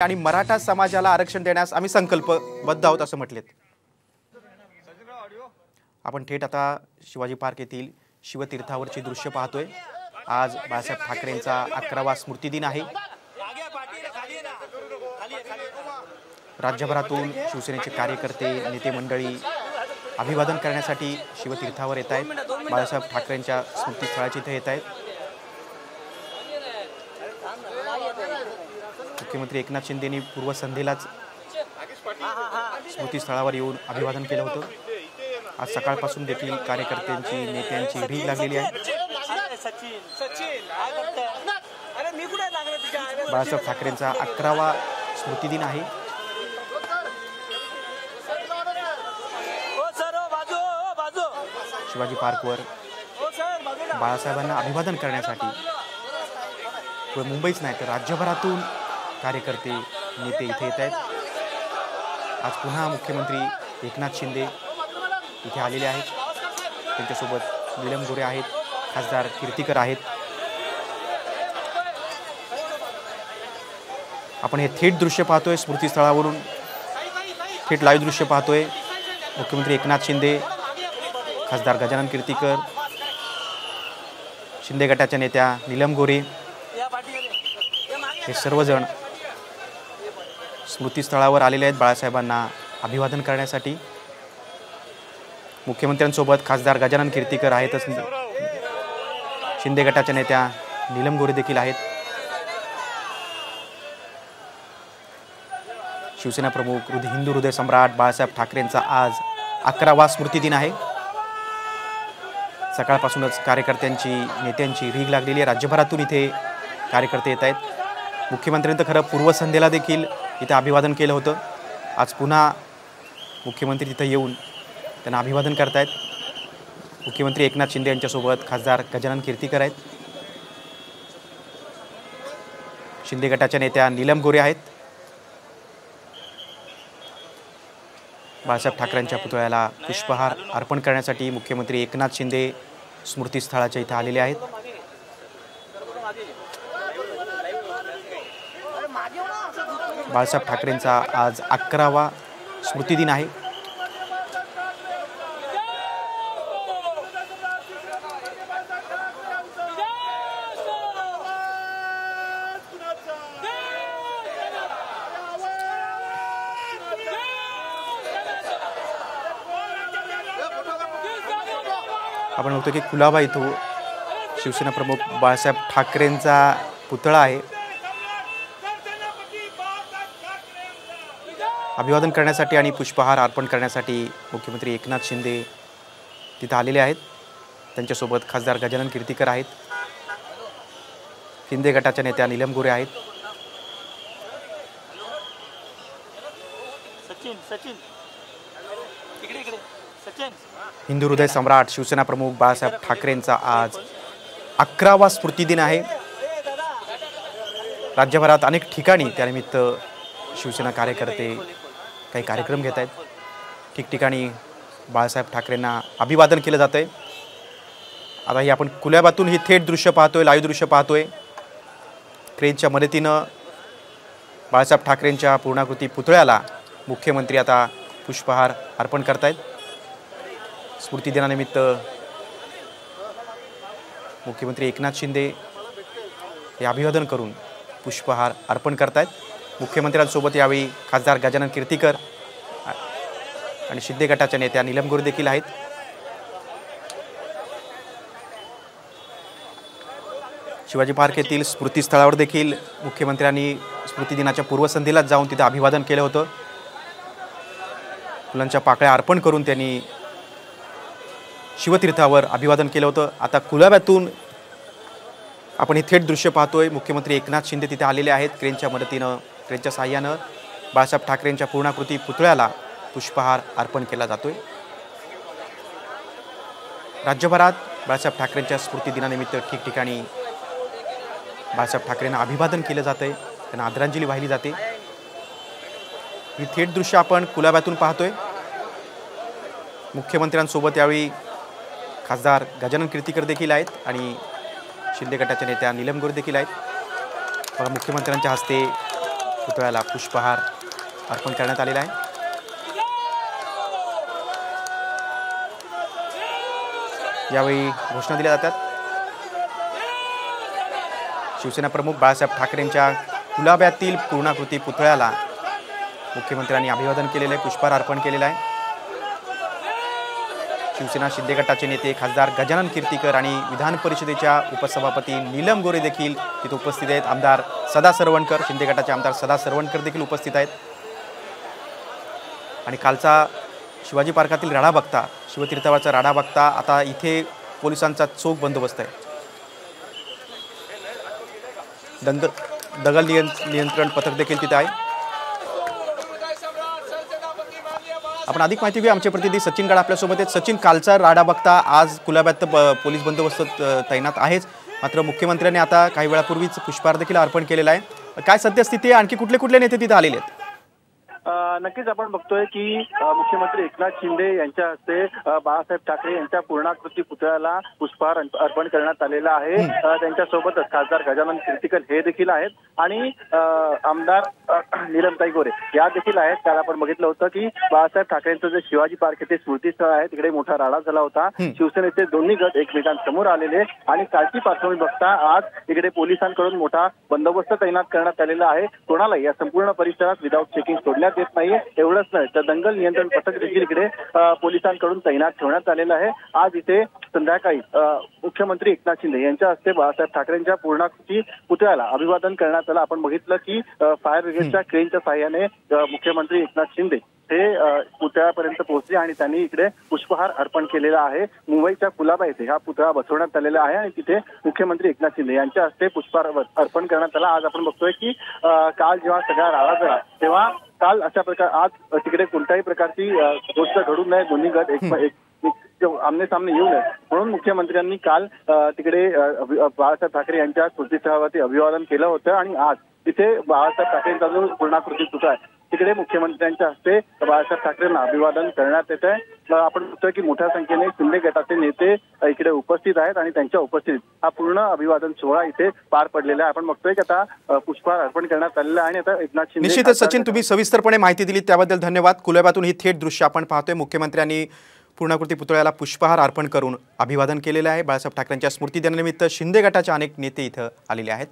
आणि मराठा समाजाला आरक्षण देण्यास आम्ही संकल्पबद्ध आहोत असं म्हटलेत. आपण थेट आता शिवाजी पार्क येथील शिवतीर्थावरची दृश्य पाहतोय. आज बाळासाहेब ठाकरेंचा अकरावा स्मृती दिन आहे. राज्यभरातून शिवसेनेचे कार्यकर्ते नेते मंडळी अभिवादन करण्यासाठी शिवतीर्थावर येत आहेत. बाळासाहेब ठाकरेंच्या स्मृतीस्थळाची इथे येत आहेत. मुख्यमंत्री एकनाथ शिंदेनी पूर्वसंध्येलाच स्मृतीस्थळावर येऊन अभिवादन केलं होतं. आज सकाळपासून देखील कार्यकर्त्यांची नेत्यांची रीग लागलेली आहे. बाळासाहेब ठाकरेंचा अकरावा स्मृती दिन आहे. शिवाजी पार्कवर बाळासाहेबांना अभिवादन करण्यासाठी. मुंबईच नाही तर राज्यभरातून कार्यकर्ते नेते इथे येत आहेत. आज पुन्हा मुख्यमंत्री एकनाथ शिंदे इथे आलेले आहेत. त्यांच्यासोबत निलम गोरे आहेत. खासदार कीर्तीकर आहेत. आपण हे थेट दृश्य पाहतोय स्मृतीस्थळावरून. थेट लाईव्ह दृश्य पाहतोय. मुख्यमंत्री एकनाथ शिंदे खासदार गजानन कीर्तीकर शिंदे गटाच्या नेत्या नीलम गोरे. हे सर्वजण स्मृतीस्थळावर आलेले आहेत बाळासाहेबांना अभिवादन करण्यासाठी. मुख्यमंत्र्यांसोबत खासदार गजानन कीर्तीकर आहेतच. शिंदे गटाच्या नेत्या नीलम गोरे देखील आहेत. शिवसेना प्रमुख हृदय हिंदू हृदय सम्राट बाळासाहेब ठाकरेंचा आज अकरावा स्मृती दिन आहे. सकाळपासूनच कार्यकर्त्यांची नेत्यांची रीग लागलेली आहे. राज्यभरातून इथे कार्यकर्ते येत आहेत. मुख्यमंत्र्यांनी तर खरं पूर्वसंध्येला देखील इथं अभिवादन केलं होतं. आज पुन्हा मुख्यमंत्री तिथं येऊन त्यांना अभिवादन करतायत. मुख्यमंत्री एकनाथ शिंदे यांच्यासोबत खासदार गजानन कीर्तीकर आहेत. शिंदे गटाच्या नेत्या नीलम गोरे आहेत. बाळासाहेब ठाकरेंच्या पुतळ्याला पुष्पहार अर्पण करण्यासाठी मुख्यमंत्री एकनाथ शिंदे स्मृतीस्थळाच्या इथं आलेले आहेत. बाळासाहेब ठाकरेंचा आज अकरावा स्मृतिदिन आहे. आपण बघतो की कुलाबा इथं शिवसेना प्रमुख बाळासाहेब ठाकरेंचा पुतळा आहे. अभिवादन करण्यासाठी आणि पुष्पहार अर्पण करण्यासाठी मुख्यमंत्री एकनाथ शिंदे तिथं आलेले आहेत. त्यांच्यासोबत खासदार गजानन कीर्तीकर आहेत. शिंदे गटाच्या नेत्या नीलम गोरे आहेत. हिंदू हृदय सम्राट शिवसेना प्रमुख बाळासाहेब ठाकरेंचा आज अकरावा स्मृती दिन आहे. राज्यभरात अनेक ठिकाणी त्यानिमित्त शिवसेना कार्यकर्ते काही कार्यक्रम घेत आहेत. ठिकठिकाणी बाळासाहेब ठाकरेंना अभिवादन केलं जातं आहे आता ही आपण कुल्याबातून ही थेट दृश्य पाहतोय लाईव्ह दृश्य पाहतोय. क्रेनच्या मदतीनं बाळासाहेब ठाकरेंच्या पूर्णाकृती पुतळ्याला मुख्यमंत्री आता पुष्पहार अर्पण करतायत. स्मृतीदिनानिमित्त मुख्यमंत्री एकनाथ शिंदे हे अभिवादन करून पुष्पहार अर्पण करतायत. मुख्यमंत्र्यांसोबत यावेळी खासदार गजानन कीर्तीकर आणि शिंदे गटाच्या नेत्या नीलम गुरु देखील आहेत. शिवाजी पार्क येथील स्मृतीस्थळावर देखील मुख्यमंत्र्यांनी स्मृतिदिनाच्या पूर्वसंध्येलाच जाऊन तिथे अभिवादन केलं होतं. फुलांच्या पाकळ्या अर्पण करून त्यांनी शिवतीर्थावर अभिवादन केलं होतं. आता कुलाब्यातून आपण हे थेट दृश्य पाहतोय. मुख्यमंत्री एकनाथ शिंदे तिथे आलेले आहेत. क्रेनच्या मदतीनं त्यांच्या साह्यानं बाळासाहेब ठाकरेंच्या पूर्णाकृती पुतळ्याला पुष्पहार अर्पण केला जातोय. राज्यभरात बाळासाहेब ठाकरेंच्या स्मृती दिनानिमित्त ठिकठिकाणी बाळासाहेब ठाकरेंना अभिवादन केलं जातंय. त्यांना आदरांजली वाहिली जाते. ही थेट दृश्य आपण कुलाब्यातून पाहतोय. मुख्यमंत्र्यांसोबत यावेळी खासदार गजानन कीर्तीकर देखील आहेत आणि शिंदे गटाच्या नेत्या नीलम गोरे देखील आहेत. मुख्यमंत्र्यांच्या हस्ते पुतळ्याला पुष्पहार अर्पण करण्यात आलेला आहे. यावेळी घोषणा दिल्या जातात. शिवसेना प्रमुख बाळासाहेब ठाकरेंच्या गुलाब्यातील पूर्णाकृती पुतळ्याला मुख्यमंत्र्यांनी अभिवादन केलेलं आहे पुष्पहार अर्पण केलेलं आहे. शिवसेना शिंदे गटाचे नेते खासदार गजानन कीर्तीकर आणि विधान परिषदेच्या उपसभापती नीलम गोरे देखील तिथे उपस्थित आहेत. आमदार सदा सरवणकर शिंदे गटाचे आमदार सदा सरवणकर देखील उपस्थित आहेत. आणि कालचा शिवाजी पार्कातील राडा बघता शिवतीर्थावरचा राडा बघता आता इथे पोलिसांचा चोख बंदोबस्त आहे. दंग दगल नियंत्रण पथक देखील तिथे आहे. आपण अधिक माहिती घेऊ आमचे प्रतिनिधी सचिन गड आपल्यासोबत आहेत. सचिन कालचा राडा बघता आज कुलाब्यात पोलीस बंदोबस्त तैनात आहेच. मात्र मुख्यमंत्र्यांनी आता काही वेळापूर्वीच पुष्पहार देखील अर्पण केलेला आहे. काय सद्यस्थिती आहे? आणखी कुठले कुठले नेते तिथे आलेले आहेत? नक्कीच आपण बघतोय की मुख्यमंत्री एकनाथ शिंदे यांच्या हस्ते बाळासाहेब ठाकरे यांच्या पूर्णाकृती पुतळ्याला पुष्पहार अर्प- अर्पण करण्यात आलेला आहे. त्यांच्यासोबतच खासदार गजानन कीर्तिकर हे देखील आहेत. आणि आमदार नीलमताई गोरे या देखील आहेत. त्याला आपण बघितलं होतं की बाळासाहेब ठाकरेंचं जे शिवाजी पार्क येथे स्मृतीस्थळ आहे तिकडे मोठा राडा झाला होता. शिवसेनेचे दोन्ही गट एकमेकांसमोर आलेले आणि कालची पार्श्वभूमी बघता आज इकडे पोलिसांकडून मोठा बंदोबस्त तैनात करण्यात आलेला आहे. कोणालाही या संपूर्ण परिसरात विदाऊट चेकिंग सोडण्यात येत नाहीये एवढंच नाही. तर दंगल नियंत्रण पथक देखील इकडे पोलिसांकडून तैनात ठेवण्यात आलेलं आहे. आज इथे संध्याकाळी मुख्यमंत्री एकनाथ शिंदे यांच्या हस्ते बाळासाहेब ठाकरेंच्या पूर्णाकृती पुतळ्याला अभिवादन करण्यात आलं. आपण बघितलं की फायर ब्रिगेडच्या क्रेनच्या सहाय्याने अ, मुख्यमंत्री एकनाथ शिंदे हे पुतळ्यापर्यंत पोहोचले आणि त्यांनी इकडे पुष्पहार अर्पण केलेला आहे. मुंबईच्या कुलाबा येथे हा पुतळा बसवण्यात आलेला आहे आणि तिथे मुख्यमंत्री एकनाथ शिंदे यांच्या हस्ते पुष्पहार अर्पण करण्यात आला. आज आपण बघतोय की काल जेव्हा सगळा राळा झाला तेव्हा काल अशा प्रकार आज तिकडे कोणत्याही प्रकारची गोष्ट घडू नये दोन्ही गट एक एक- आमने सामने येऊ नये. म्हणून मुख्यमंत्र्यांनी काल तिकडे बाळासाहेब ठाकरे यांच्या स्मृतीस्थळावरती अभिवादन केलं होतं आणि आज तिथे बाळासाहेब ठाकरेंचा जो पूर्णाकृती पुतळा आहे तिकडे मुख्यमंत्र्यांच्या हस्ते बाळासाहेब ठाकरेंना अभिवादन करण्यात येत आहे आपण बघतोय की मोठ्या संख्येने शिंदे गटाचे नेते इकडे उपस्थित आहेत आणि त्यांच्या उपस्थितीत हा पूर्ण अभिवादन सोहळा इथे पार पडलेला आहे. आपण बघतोय की आता पुष्पहार अर्पण करण्यात आलेला आहे आणि आता एकनाथ शिंदे निश्चितच सचिन तुम्ही सविस्तरपणे माहिती दिली त्याबद्दल धन्यवाद. कुलाब्यातून ही थेट दृश्य आपण पाहतोय. मुख्यमंत्र्यांनी पूर्णाकृती पुतळ्याला पुष्पहार अर्पण करून अभिवादन केलेलं आहे. बाळासाहेब ठाकरेंच्या स्मृती दिनानिमित्त शिंदे गटाचे अनेक नेते इथं आलेले आहेत.